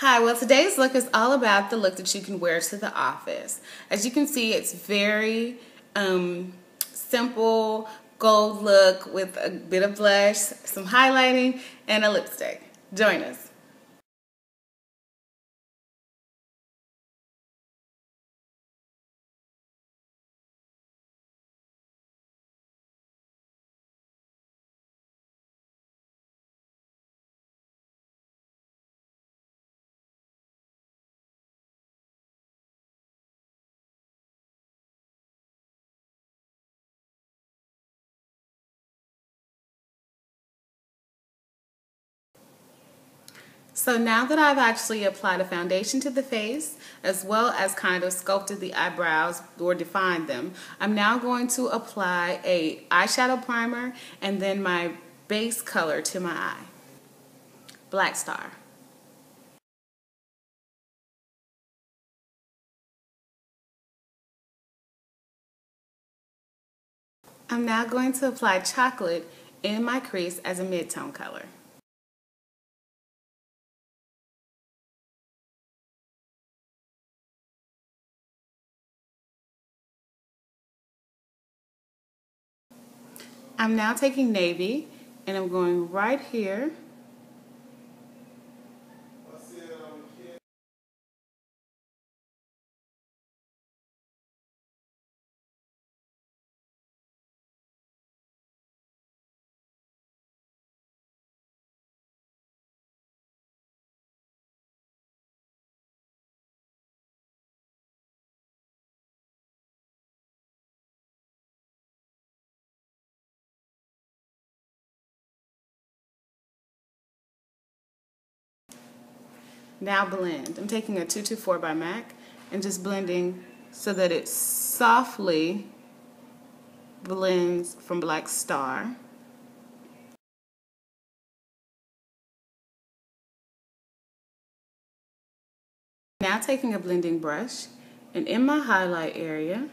Hi, well today's look is all about the look that you can wear to the office. As you can see, it's very um, simple gold look with a bit of blush, some highlighting, and a lipstick. Join us. So now that I've actually applied a foundation to the face, as well as kind of sculpted the eyebrows or defined them, I'm now going to apply a eyeshadow primer and then my base color to my eye. Black Star. I'm now going to apply chocolate in my crease as a mid-tone color. I'm now taking navy and I'm going right here Now blend. I'm taking a 224 by MAC and just blending so that it softly blends from Black Star. Now taking a blending brush and in my highlight area,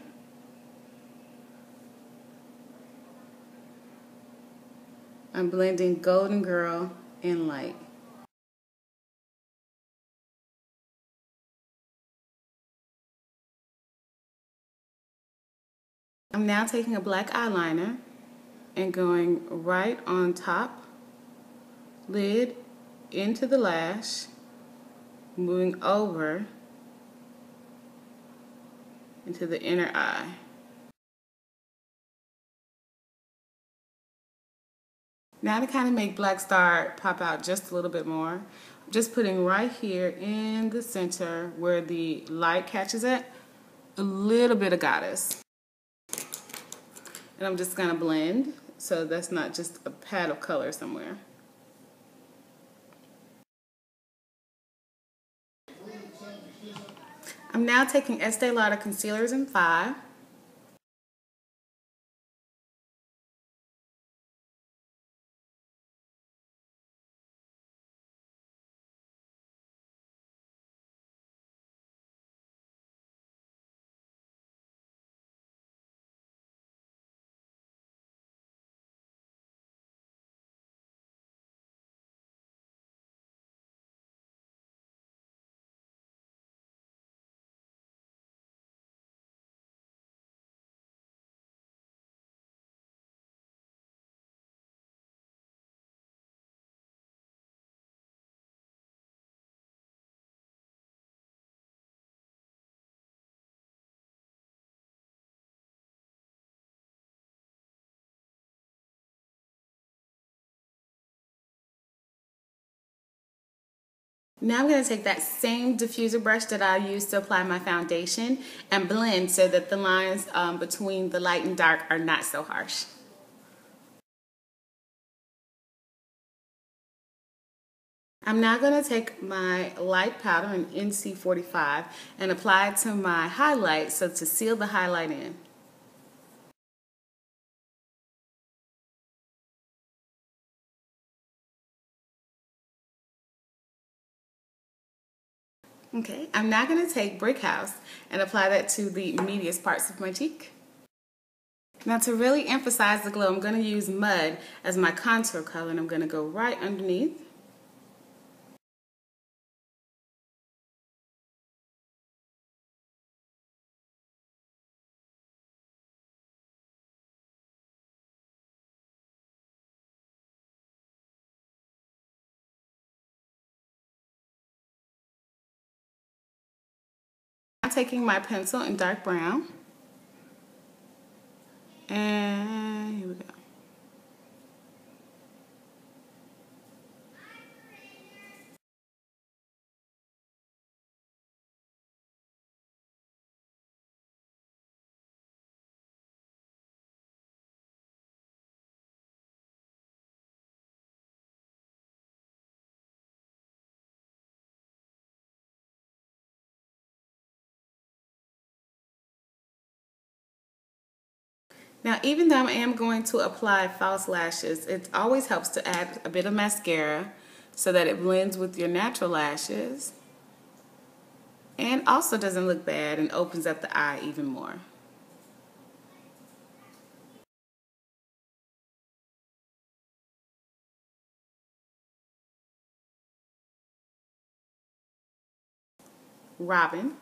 I'm blending Golden Girl in light. I'm now taking a black eyeliner and going right on top, lid, into the lash, moving over into the inner eye. Now to kind of make Black Star pop out just a little bit more, I'm just putting right here in the center where the light catches it, a little bit of Goddess. And I'm just going to blend so that's not just a pad of color somewhere. I'm now taking Estee Lauder Concealers in 5 Now I'm going to take that same diffuser brush that I used to apply my foundation and blend so that the lines um, between the light and dark are not so harsh. I'm now going to take my light powder in NC45 and apply it to my highlight so to seal the highlight in. Okay, I'm now going to take Brick House and apply that to the medius parts of my cheek. Now to really emphasize the glow, I'm going to use Mud as my contour color and I'm going to go right underneath. I'm taking my pencil in dark brown. And here we go. Now, even though I am going to apply false lashes, it always helps to add a bit of mascara so that it blends with your natural lashes and also doesn't look bad and opens up the eye even more. Robin